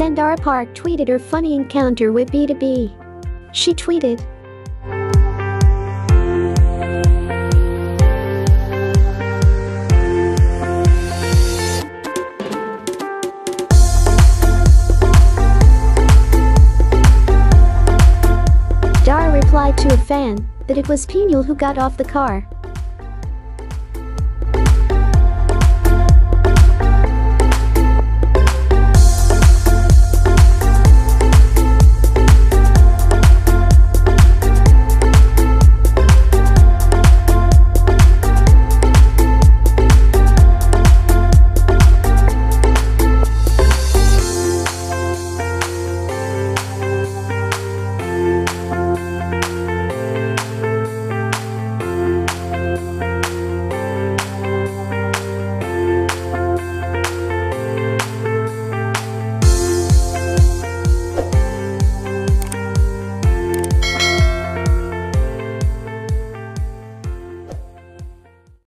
Sandara Park tweeted her funny encounter with BTOB. She tweeted, Dara replied to a fan that it was Peniel who got off the car.